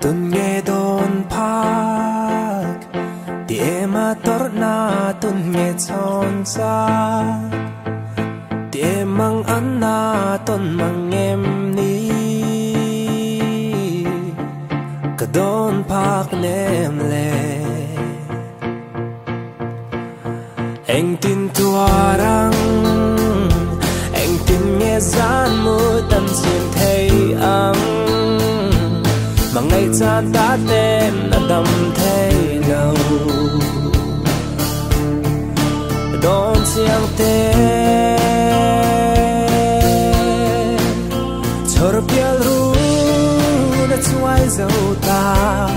tunge don pak di ema torna na chonsa di emang anna ton mang em đi ni kadon pak nem lệ anh tin tuarang anh tin nghe ra và ngày cha ta tên là đầm thế lâu đón riêng tê. Chờ biết ru đã chuai dấu ta.